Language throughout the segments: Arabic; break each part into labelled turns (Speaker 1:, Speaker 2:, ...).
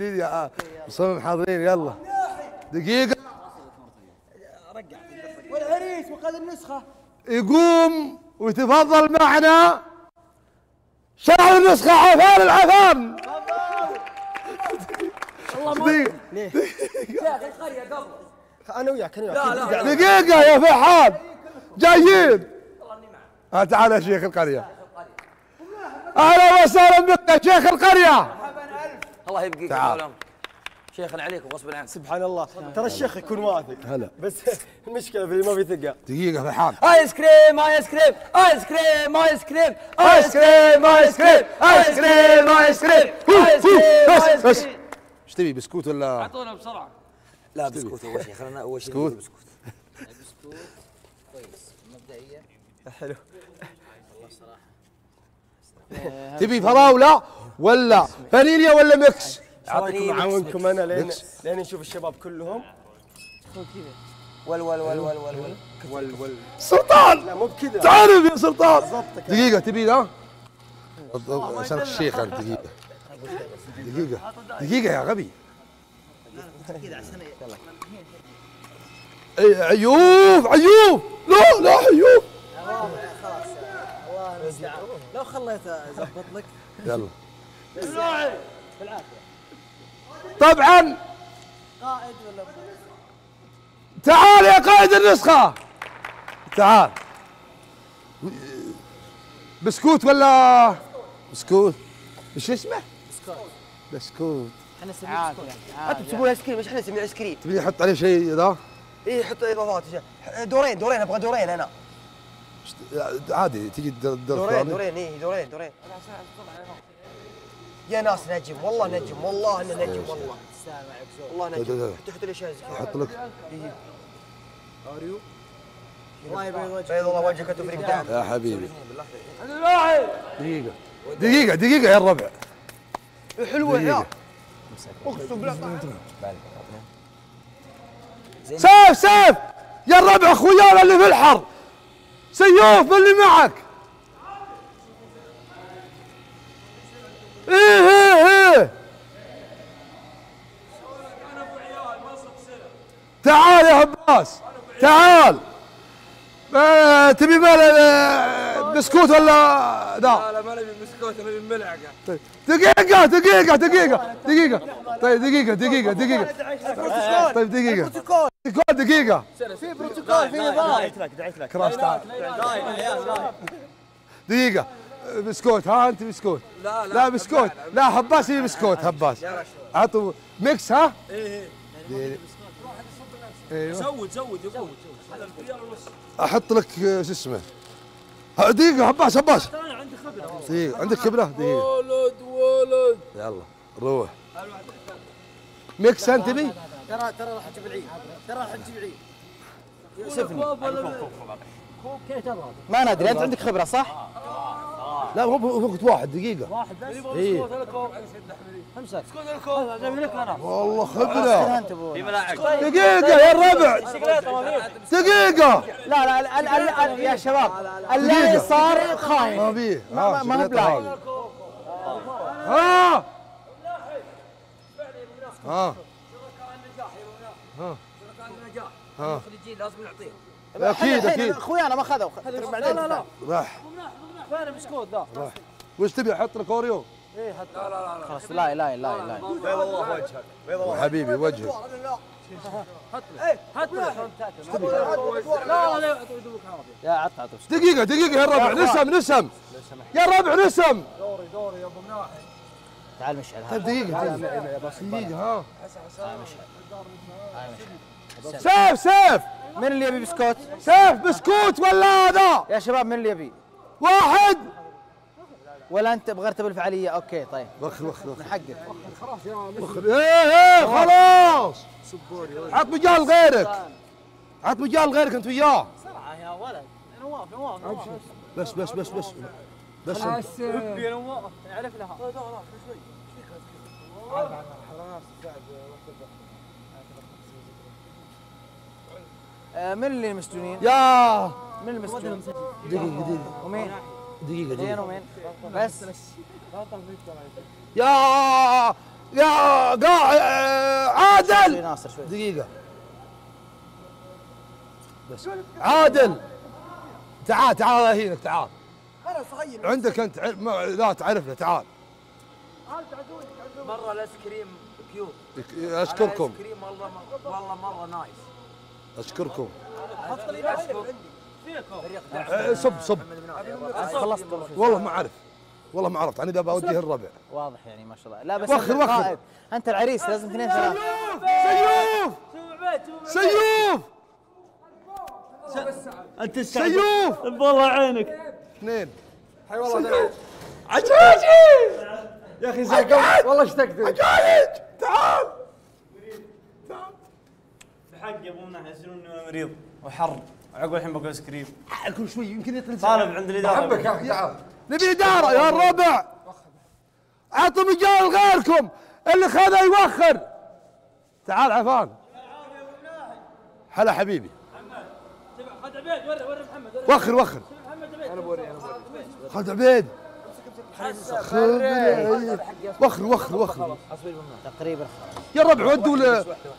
Speaker 1: يا مصمم حاضرين يلا. دقيقة.
Speaker 2: والعريس وقد النسخة.
Speaker 1: يقوم ويتفضل معنا. شاعر النسخة عفان العفان. دقيقة.
Speaker 2: أنا وياك أنا وياك.
Speaker 1: دقيقة يا فحال جايين. آه تعال يا شيخ القرية. أهلا وسهلا بك يا شيخ القرية.
Speaker 3: الله يبقيك
Speaker 1: تعال.
Speaker 3: شيخنا عليك وغصب عنك.
Speaker 2: سبحان الله. ترى الشيخ يكون واثق.
Speaker 1: هلا.
Speaker 2: بس المشكلة في اللي ما في ثقة.
Speaker 1: دقيقة فحال
Speaker 3: آيس كريم آيس كريم آيس كريم آيس كريم
Speaker 1: آيس كريم آيس كريم آيس كريم آيس كريم.
Speaker 3: آيس كريم،
Speaker 1: بس بس
Speaker 3: كريم.
Speaker 1: إيش تبي بسكوت ولا؟
Speaker 3: أعطونا بسرعة. لا بسكوت أول شيء خلينا أول شيء
Speaker 1: بسكوت؟
Speaker 3: بسكوت.
Speaker 2: حلو.
Speaker 1: تبي فراولة؟ ولا فانيليا ولا ميكس؟
Speaker 2: أعطيكم اعاونكم أنا لين لين نشوف الشباب كلهم.
Speaker 3: ول ول ول ول ول ول
Speaker 2: ول
Speaker 1: سلطان!
Speaker 2: لا مو بكذا.
Speaker 1: تعرف يا سلطان! دقيقة تبي لا عشان الشيخ انت دقيقة. دقيقة. دقيقة يا غبي. إيه، كذا عشان عيوب عيوب لا لا عيوب خلاص الله.
Speaker 2: لو خليته زبط لك.
Speaker 1: يلا. طبعا. تعال يا قائد النسخة. تعال. بسكوت ولا؟ بسكوت. إيش اسمه؟ بسكوت.
Speaker 3: أنتم تسمونه آيس كريم؟ إيش إحنا نسميه آيس كريم؟
Speaker 1: تبي أحط عليه شيء ذا؟
Speaker 3: اي حط إضافات دورين دورين أبغى دورين أنا.
Speaker 1: عادي تجي
Speaker 3: دورين. دورين اي دورين دورين. يا ناس نجم والله نجم والله إنه نجم والله. والله. نجم. حط لي شيء
Speaker 1: أحط لك.
Speaker 2: الله يبيض وجهك.
Speaker 3: بيض الله وجهك وتفريق دم
Speaker 1: يا حبيبي. دقيقة. دقيقة دقيقة يا الربع.
Speaker 3: حلوة يا.
Speaker 1: دقيقة. سيف سيف. يا الربع أخويانا اللي في الحر. سيوف اللي معك. إيه إيه إيه تعال يا عباس تعال. آه تبي مال آه، بسكوت ولا ذا
Speaker 3: لا ما نبي بسكوت نبي ملعقة.
Speaker 1: طيب دقيقة دقيقة دقيقة دقيقة. طيب دقيقة دقيقة دقيقة. طيب دقيقة. دقيقة دقيقة.
Speaker 2: في بروتوكول في نظام. دعيت لك دعيت لك
Speaker 1: كراس تعال. دقيقة. بسكوت ها أنت بسكوت؟
Speaker 3: لا لا
Speaker 1: لا بسكوت. لا حباس يبي بسكوت حباس. عطوا ميكس ها؟ إيه أيوه
Speaker 4: زود زود يقول هذا ريال ونص.
Speaker 1: أحط لك آه، شو اسمه؟ دقيقة حباس حباس.
Speaker 4: أنا عندي خبرة.
Speaker 1: دقيقة عندك خبرة؟ دقيقة.
Speaker 4: ولد ولد.
Speaker 1: يلا روح. ميكس أنت تبي؟
Speaker 2: ترى ترى راح تجيب العيد ترى راح تجيب العيد
Speaker 3: ما ندري أنت عندك خبرة صح؟
Speaker 1: لا هو هو وقت واحد دقيقة.
Speaker 4: واحد بس؟
Speaker 1: إيه.
Speaker 4: امسك
Speaker 1: والله خبرة
Speaker 3: في ملاعق
Speaker 1: دقيقة يا الربع دقيقة.
Speaker 2: لا لا ال- ال- ال- يا شباب اللي. صار خاين.
Speaker 1: ما بيه
Speaker 2: ما- ما هو بلاعب.
Speaker 1: ها؟ ها. ها
Speaker 3: الخليجيين لازم نعطيه.
Speaker 1: أكيد أكيد.
Speaker 2: أخويانا ما خذوا. بعدين
Speaker 4: لا لا
Speaker 1: راح.
Speaker 4: فين بسكوت ذا
Speaker 1: راح. وش تبي أحط لك أوريو؟
Speaker 2: خلاص لا لا لا لا.
Speaker 3: بيض الله وجهك بيض الله
Speaker 1: حبيبي وجهك.
Speaker 4: حط له لا لا لا يدوبك عربي.
Speaker 2: يا عط عط
Speaker 1: دقيقة دقيقة يا الربع نسم نسم. يا الربع نسم.
Speaker 2: تعال مشعل
Speaker 1: طيب دقيقة دقيقة. ها. سيف سيف.
Speaker 2: من اللي يبي بسكوت؟
Speaker 1: سيف بسكوت ولا هذا؟
Speaker 2: يا شباب من اللي يبي؟
Speaker 1: واحد.
Speaker 2: ولا انت بغيت بالفعاليه okay طيب.
Speaker 1: وخ وخ وخ.
Speaker 2: من حقك.
Speaker 1: وخ إيه إيه خلاص. عط مجال غيرك. عط مجال غيرك انت وياه.
Speaker 4: يا ولد. نواف نواف نواف
Speaker 1: بس بس بس بس. بس
Speaker 4: يا نواف نعرف لها
Speaker 2: آه، من اللي مسجونين؟
Speaker 1: يا!
Speaker 2: من المسجون؟
Speaker 1: دقيقة دقيقة.
Speaker 2: ومين؟
Speaker 1: دقيقة دقيقة.
Speaker 2: ومين؟ بس.
Speaker 1: يا! يا! قاع آه، عادل! دقيقة. بس. عادل! تعال تعال الله يهينك تعال.
Speaker 3: أنا صغير
Speaker 1: عندك أنت لا تعرفنا تعال.
Speaker 5: مرة الآيس كريم cute
Speaker 1: اشكركم
Speaker 5: الآيس كريم والله والله
Speaker 3: مرة
Speaker 5: nice.
Speaker 1: أشكركم. صب صب.
Speaker 2: خلصت.
Speaker 1: والله ما أعرف. والله ما عرفت. أنا إذا بوديه الربع
Speaker 2: واضح يعني ما شاء الله. لا بس
Speaker 1: وخر-
Speaker 2: أنت
Speaker 1: وخر.
Speaker 2: أنت العريس لازم اثنين ثلاثة.
Speaker 1: سيوف! سيوف!
Speaker 6: انت
Speaker 1: سيوف!
Speaker 6: والله عينك.
Speaker 1: اثنين.
Speaker 4: حي والله
Speaker 1: يا أخي
Speaker 4: والله اشتقت.
Speaker 1: عجايج تعال!
Speaker 6: بحق يا ابو مناح يصيرون اني مريض وحر. عقب الحين باكل ايس كريم.
Speaker 1: كل شوي يمكن يطلع
Speaker 6: طالب عند الإدارة.
Speaker 4: احبك يا أخي تعال
Speaker 1: نبي إدارة يا الربع. اعطوا مجال غيركم. اللي خذه يوخر تعال عفان. هلا حبيبي.
Speaker 4: خد عبيد وري وري محمد
Speaker 1: وخر وخر.
Speaker 4: محمد عبيد. أنا بوري أنا بوري
Speaker 1: خذ عبيد. خذ وخر وخر وخر
Speaker 2: تقريبا
Speaker 1: يا الربع ودوا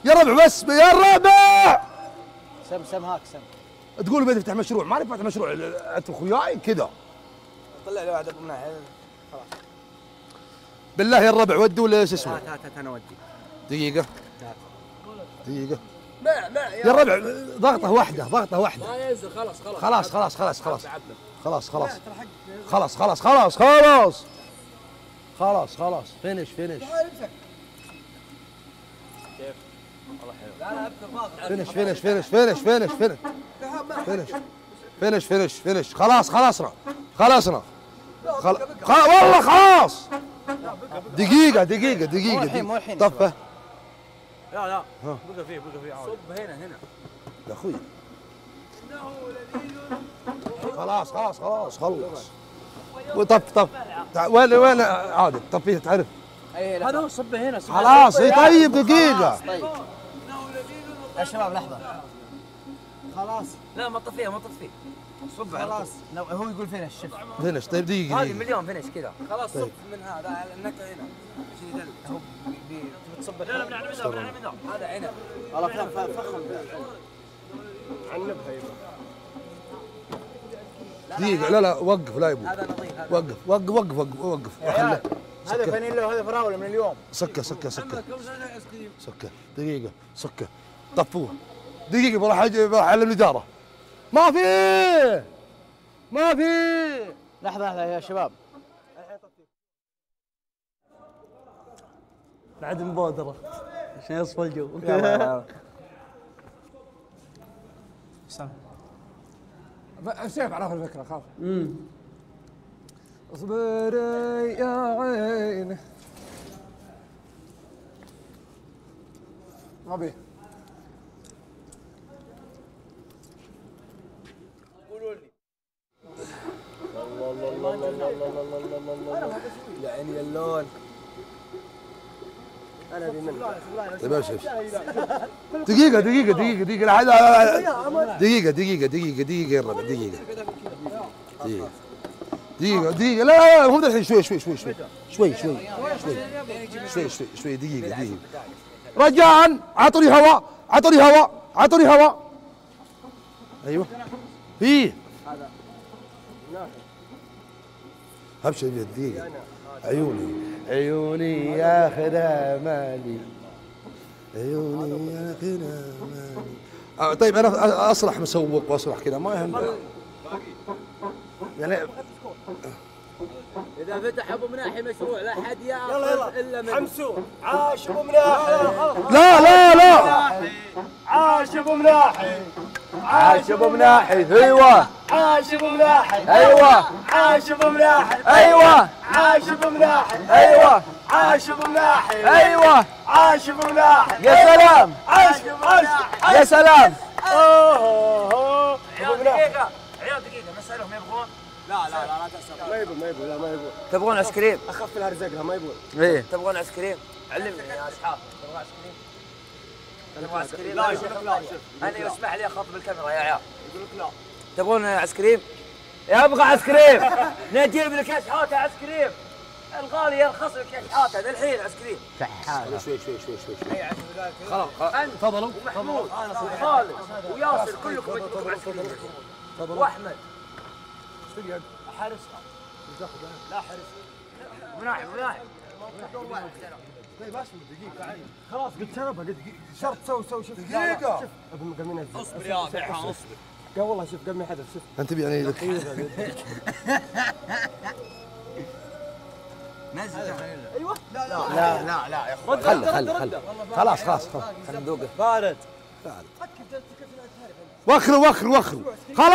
Speaker 1: يا الربع بس يا الربع
Speaker 2: سم سم هاك سم.
Speaker 1: تقول بيت تفتح مشروع ما نفتح مشروع. أنتم اخوياي كذا.
Speaker 3: طلع لي واحد أبو مناح
Speaker 1: بالله يا الربع ودوا شو اسمه؟
Speaker 5: هات هات أنا أودي.
Speaker 1: دقيقة. دقيقة.
Speaker 3: ما ما
Speaker 1: يا الربع ضغطة واحدة ضغطة واحدة.
Speaker 4: ما ينزل خلاص خلاص.
Speaker 1: خلاص خلاص خلاص خلاص. خلاص خلاص. خلاص خلاص خلاص خلاص. خلاص خلاص. finish finish. finish finish finish finish finish finish. finish finish finish finish. خلاص خلصنا خلصنا خل... والله خلاص. دقيقة دقيقة دقيقة دقيقة. طفة
Speaker 5: لا لا. بقى فيه بقى فيه عادي. صب هنا هنا.
Speaker 1: يا أخوي. خلاص خلاص خلاص خلص. وطف طف وين وين؟ عادل طفيه تعرف.
Speaker 5: هذا هو صبه هنا صبه
Speaker 1: خلاص اي طيب دقيقة.
Speaker 2: طيب. يا شباب لحظة. خلاص.
Speaker 5: لا ما طفيه ما طفيه صب
Speaker 2: خلاص. لو هو يقول فين الشف
Speaker 1: فينش. طيب دقيقة
Speaker 5: هذه مليون فينش كذا.
Speaker 3: خلاص صب من هذا النكهة هنا. عشان يدلع
Speaker 2: تصب
Speaker 5: لا لا من على المدار من المدار
Speaker 3: هذا عنب.
Speaker 2: فهم فخم.
Speaker 1: دقيقة لا لا وقف لا يبو.
Speaker 3: هذا نظيف
Speaker 1: وقف وقف وقف وقف وقف. وخله
Speaker 2: هذا فانيلا وهذا فراولة من اليوم.
Speaker 1: سكة سكة سكة سكة دقيقة سكة طفوه. دقيقة بروح بروح على الإدارة. ما في! ما في!
Speaker 2: لحظة لحظة يا شباب.
Speaker 6: بعد مبادره عشان يصفى الجو.
Speaker 4: سيف عرف الفكرة خاف اصبري يا عيني. ما بيه
Speaker 3: اللون. أنا ابي منه
Speaker 1: طيب شيخ دقيقة دقيقة دقيقة دقيقة. لا لا لا دقيقة دقيقة دقيقة دقيقة يا الربع دقيقة دقيقة. دقيقة دقيقة. لا لا مو الحين شوي شوي شوي شوي. شوي شوي شوي. شوي شوي دقيقة دقيقة. رجاء عطوني هواء عطوني هواء عطوني هواء. أيوه. فيه أبشر دقيقة. عيوني. عيوني ياخذ مالي. عيوني ياخذ مالي. آه طيب أنا أصلح مسوق وأصلح كذا ما يهم. يعني
Speaker 5: إذا فتح أبو مناحي مشروع لا حد يأخذ إلا من
Speaker 3: حمسو. عاش أبو مناحي.
Speaker 1: لا لا لا.
Speaker 3: عاش أبو مناحي.
Speaker 1: عاش ابو مناحي أيوه.
Speaker 3: عاش ابو مناحي
Speaker 1: أيوه.
Speaker 3: عاش ابو مناحي
Speaker 1: أيوه.
Speaker 3: عاش ابو مناحي
Speaker 1: أيوه.
Speaker 3: عاش ابو مناحي
Speaker 1: أيوه.
Speaker 3: عاش ابو مناحي
Speaker 1: يا سلام.
Speaker 3: عاش ابو مناحي
Speaker 1: يا سلام.
Speaker 3: أوه.
Speaker 5: عيال دقيقة. عيال دقيقة. نسالهم يبغون؟
Speaker 3: لا لا لا لا تأسف. ما يبون ما يبون لا ما يبون
Speaker 5: تبغون آيس كريم؟
Speaker 3: أخف لها رزقها ما يبون
Speaker 5: إيه. تبغون آيس كريم؟ علمني يا أصحاب. تبغون آيس كريم؟ كريم
Speaker 3: لا يقول لك لا شوف
Speaker 5: أنا يسمح لي اخاطب الكاميرا يا عيال. يقول لك لا. تبغون آيس كريم؟ يبغى آيس كريم. نجيب لك اشحات آيس كريم. الغالي يرخص لك يا شحاته للحين آيس كريم.
Speaker 2: شحاته
Speaker 1: شوي شوي شوي شوي شوي.
Speaker 5: خلاص أنت تفضلوا ومحمود وخالد وياسر كلكم عندكم آيس كريم. وأحمد. حارس لا حارس مناعم. مناعم.
Speaker 3: خلاص قلت شربها قلت شرط سوي سوي شوف.
Speaker 1: دقيقة.
Speaker 3: شوف ما ينزل
Speaker 6: اصبر يا فرحان أصبر.
Speaker 3: قال والله شوف قبل ما يحدث شوف.
Speaker 1: أنت يعني لك.
Speaker 2: لا لا لا يا اخوان
Speaker 1: خله خله خله خلاص خلاص خلاص.
Speaker 2: صندوقه
Speaker 6: بارد.
Speaker 1: وخروا وخروا وخروا. خلاص.